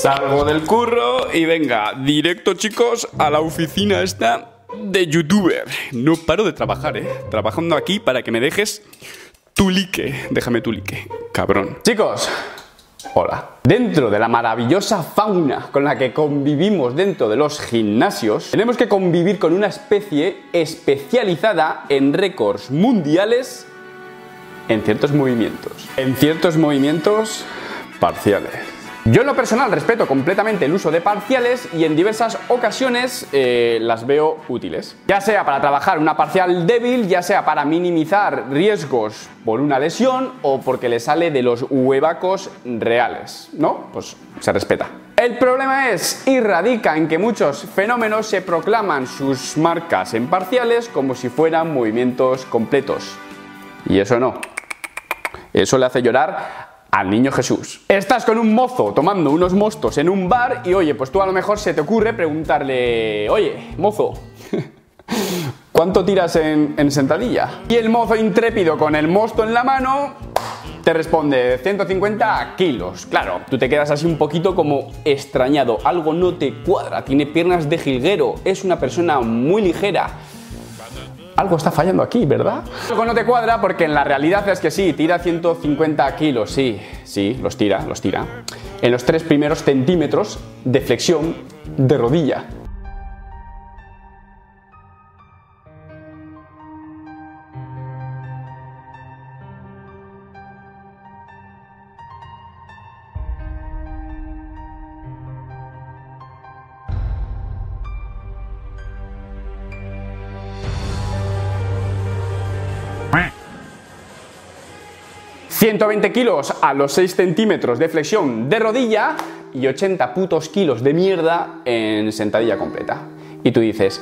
Salgo del curro y venga, directo chicos a la oficina esta de youtuber. No paro de trabajar, eh. Trabajando aquí para que me dejes tu like. Déjame tu like, cabrón. Chicos, Hola. Dentro de la maravillosa fauna con la que convivimos dentro de los gimnasios, tenemos que convivir con una especie especializada en récords mundiales en ciertos movimientos. En ciertos movimientos parciales. Yo en lo personal respeto completamente el uso de parciales y en diversas ocasiones eh, las veo útiles. Ya sea para trabajar una parcial débil, ya sea para minimizar riesgos por una lesión o porque le sale de los huevacos reales, ¿no? Pues se respeta. El problema es y radica en que muchos fenómenos se proclaman sus marcas en parciales como si fueran movimientos completos. Y eso no. Eso le hace llorar al niño Jesús. Estás con un mozo tomando unos mostos en un bar y oye, pues tú a lo mejor se te ocurre preguntarle, oye, mozo, ¿cuánto tiras en, en sentadilla? Y el mozo intrépido con el mosto en la mano te responde 150 kilos. Claro, tú te quedas así un poquito como extrañado, algo no te cuadra, tiene piernas de jilguero, es una persona muy ligera algo está fallando aquí, ¿verdad? Algo no te cuadra porque en la realidad es que sí, tira 150 kilos, sí, sí, los tira, los tira. En los tres primeros centímetros de flexión de rodilla. 120 kilos a los 6 centímetros de flexión de rodilla y 80 putos kilos de mierda en sentadilla completa. Y tú dices,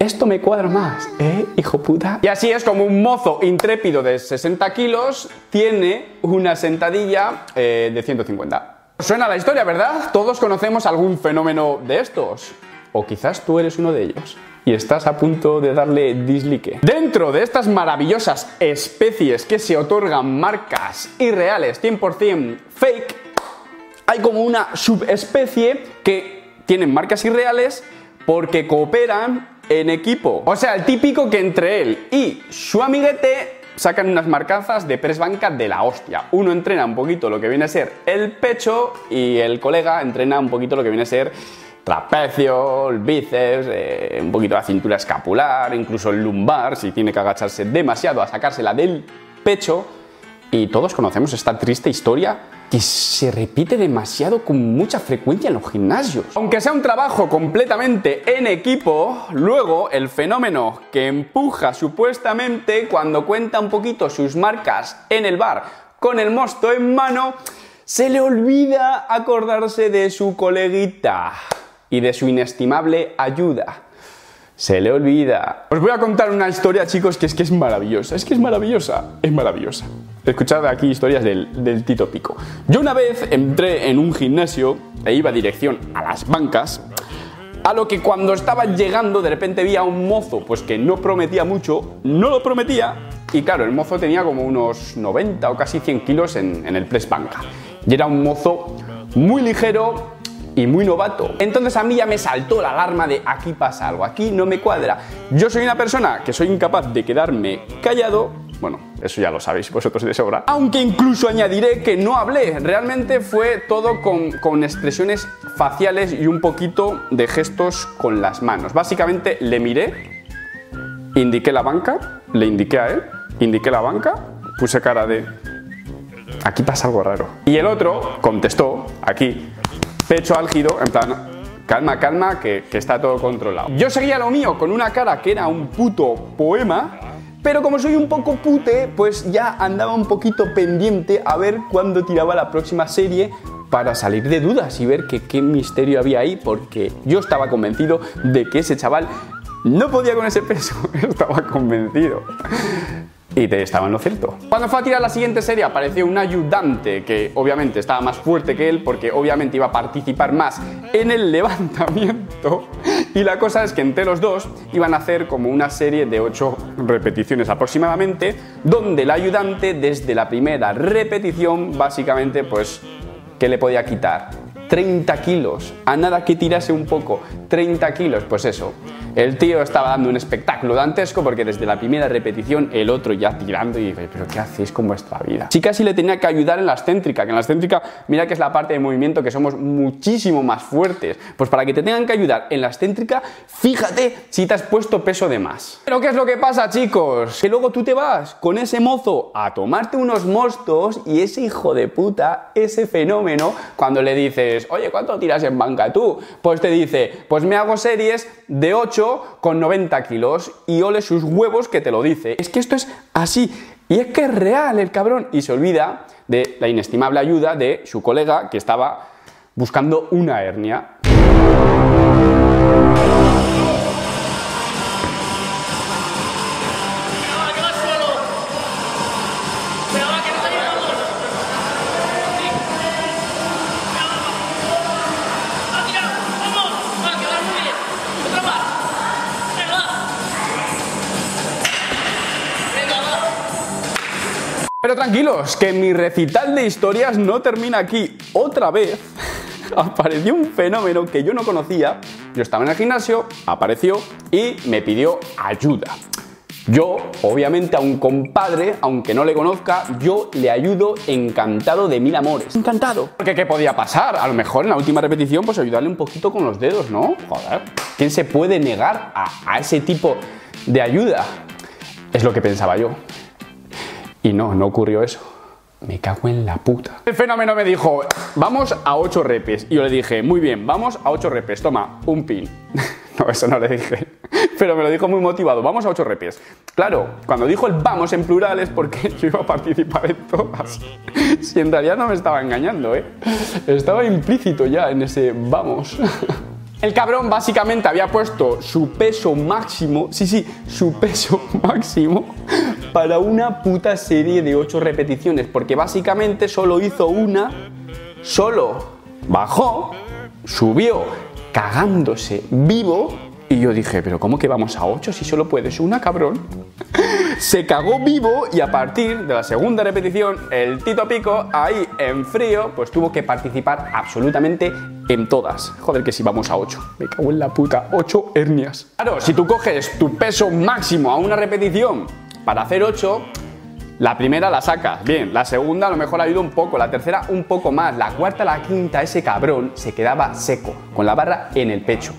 esto me cuadra más, ¿eh, hijo puta? Y así es como un mozo intrépido de 60 kilos tiene una sentadilla eh, de 150. Suena la historia, ¿verdad? Todos conocemos algún fenómeno de estos. O quizás tú eres uno de ellos y estás a punto de darle dislike. Dentro de estas maravillosas especies que se otorgan marcas irreales 100% fake, hay como una subespecie que tienen marcas irreales porque cooperan en equipo. O sea, el típico que entre él y su amiguete sacan unas marcazas de press banca de la hostia. Uno entrena un poquito lo que viene a ser el pecho y el colega entrena un poquito lo que viene a ser trapecio, bíceps, eh, un poquito la cintura escapular, incluso el lumbar, si tiene que agacharse demasiado a sacársela del pecho. Y todos conocemos esta triste historia que se repite demasiado con mucha frecuencia en los gimnasios. Aunque sea un trabajo completamente en equipo, luego el fenómeno que empuja supuestamente cuando cuenta un poquito sus marcas en el bar con el mosto en mano, se le olvida acordarse de su coleguita y de su inestimable ayuda. Se le olvida. Os voy a contar una historia, chicos, que es que es maravillosa. Es que es maravillosa. Es maravillosa. Escuchad aquí historias del, del Tito Pico. Yo una vez entré en un gimnasio e iba dirección a las bancas. A lo que cuando estaba llegando de repente vi a un mozo, pues que no prometía mucho, no lo prometía, y claro, el mozo tenía como unos 90 o casi 100 kilos en, en el press banca. Y era un mozo muy ligero, y muy novato. Entonces a mí ya me saltó la alarma de aquí pasa algo, aquí no me cuadra. Yo soy una persona que soy incapaz de quedarme callado bueno, eso ya lo sabéis vosotros de sobra. Aunque incluso añadiré que no hablé, realmente fue todo con, con, expresiones faciales y un poquito de gestos con las manos. Básicamente le miré, indiqué la banca, le indiqué a él, indiqué la banca, puse cara de... Aquí pasa algo raro. Y el otro contestó, aquí, pecho álgido, en plan, calma, calma, que, que, está todo controlado. Yo seguía lo mío con una cara que era un puto poema, pero como soy un poco pute, pues ya andaba un poquito pendiente a ver cuándo tiraba la próxima serie para salir de dudas y ver que, qué misterio había ahí, porque yo estaba convencido de que ese chaval no podía con ese peso, estaba convencido y te estaba en lo cierto. Cuando fue a tirar la siguiente serie apareció un ayudante que obviamente estaba más fuerte que él porque obviamente iba a participar más en el levantamiento y la cosa es que entre los dos iban a hacer como una serie de 8 repeticiones aproximadamente donde el ayudante desde la primera repetición básicamente pues ¿qué le podía quitar? 30 kilos, a nada que tirase un poco, 30 kilos, pues eso. El tío estaba dando un espectáculo dantesco porque desde la primera repetición el otro ya tirando y dije, pero ¿qué hacéis con vuestra vida? Sí casi le tenía que ayudar en la excéntrica, que en la excéntrica, mira que es la parte de movimiento que somos muchísimo más fuertes. Pues para que te tengan que ayudar en la excéntrica, fíjate si te has puesto peso de más. Pero ¿qué es lo que pasa, chicos? Que luego tú te vas con ese mozo a tomarte unos mostos y ese hijo de puta, ese fenómeno, cuando le dices, oye, ¿cuánto tiras en banca tú? Pues te dice, pues me hago series de 8 con 90 kilos y ole sus huevos que te lo dice. Es que esto es así. Y es que es real el cabrón. Y se olvida de la inestimable ayuda de su colega que estaba buscando una hernia. Pero tranquilos, que mi recital de historias no termina aquí. Otra vez apareció un fenómeno que yo no conocía. Yo estaba en el gimnasio, apareció y me pidió ayuda. Yo, obviamente, a un compadre, aunque no le conozca, yo le ayudo encantado de mil amores. Encantado. Porque ¿qué podía pasar? A lo mejor en la última repetición, pues ayudarle un poquito con los dedos, ¿no? Joder. ¿Quién se puede negar a, a ese tipo de ayuda? Es lo que pensaba yo. Y no, no ocurrió eso. Me cago en la puta. El fenómeno me dijo, vamos a 8 repes. Y yo le dije, muy bien, vamos a 8 repes. Toma, un pin. no, eso no le dije. Pero me lo dijo muy motivado, vamos a 8 repes. Claro, cuando dijo el vamos en plural es porque yo iba a participar en todas. Si en realidad no me estaba engañando, ¿eh? Estaba implícito ya en ese vamos. El cabrón básicamente había puesto su peso máximo, sí, sí, su peso máximo para una puta serie de 8 repeticiones, porque básicamente solo hizo una, solo bajó, subió, cagándose vivo, y yo dije, pero ¿cómo que vamos a 8 si solo puedes una, cabrón? Se cagó vivo y a partir de la segunda repetición, el Tito Pico, ahí en frío, pues tuvo que participar absolutamente en todas. Joder, que si vamos a 8. Me cago en la puta, 8 hernias. Claro, si tú coges tu peso máximo a una repetición para hacer 8, la primera la sacas, bien, la segunda a lo mejor ayuda un poco, la tercera un poco más, la cuarta, la quinta, ese cabrón se quedaba seco, con la barra en el pecho.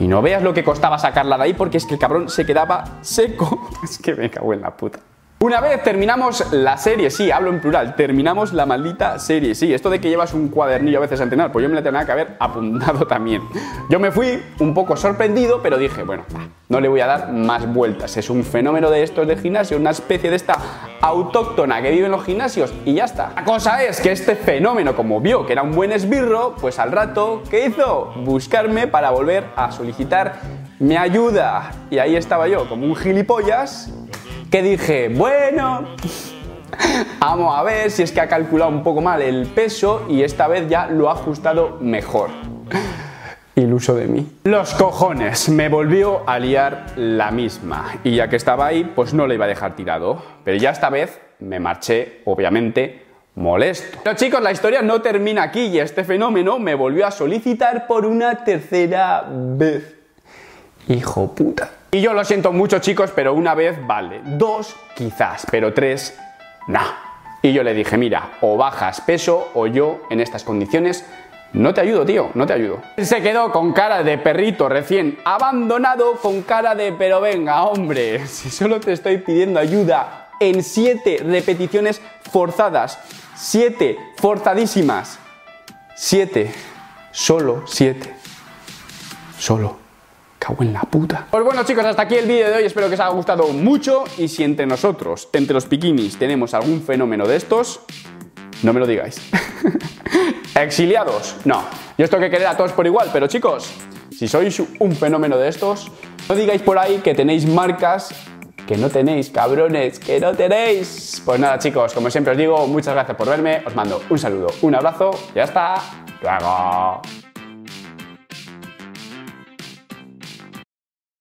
Y no veas lo que costaba sacarla de ahí porque es que el cabrón se quedaba seco. Es que me cago en la puta. Una vez terminamos la serie, sí, hablo en plural, terminamos la maldita serie, sí, esto de que llevas un cuadernillo a veces a entrenar, pues yo me la tenía que haber apuntado también. Yo me fui un poco sorprendido, pero dije, bueno, no le voy a dar más vueltas, es un fenómeno de estos de gimnasio, una especie de esta autóctona que vive en los gimnasios y ya está. La cosa es que este fenómeno, como vio que era un buen esbirro, pues al rato, ¿qué hizo? Buscarme para volver a solicitar mi ayuda. Y ahí estaba yo, como un gilipollas, que dije, bueno, vamos a ver si es que ha calculado un poco mal el peso y esta vez ya lo ha ajustado mejor. Iluso de mí. Los cojones, me volvió a liar la misma. Y ya que estaba ahí, pues no le iba a dejar tirado. Pero ya esta vez me marché, obviamente, molesto. Pero chicos, la historia no termina aquí y este fenómeno me volvió a solicitar por una tercera vez. Hijo puta. Y yo lo siento mucho chicos, pero una vez vale. Dos quizás, pero tres, no. Y yo le dije, mira, o bajas peso o yo en estas condiciones no te ayudo, tío, no te ayudo. Se quedó con cara de perrito recién abandonado, con cara de, pero venga, hombre, si solo te estoy pidiendo ayuda en siete repeticiones forzadas, siete forzadísimas, siete, solo siete, solo. Cago en la puta. Pues bueno chicos, hasta aquí el vídeo de hoy, espero que os haya gustado mucho y si entre nosotros, entre los bikinis, tenemos algún fenómeno de estos, no me lo digáis. ¿Exiliados? No. Yo esto que querer a todos por igual, pero chicos, si sois un fenómeno de estos, no digáis por ahí que tenéis marcas que no tenéis, cabrones, que no tenéis. Pues nada chicos, como siempre os digo, muchas gracias por verme, os mando un saludo, un abrazo y hasta luego.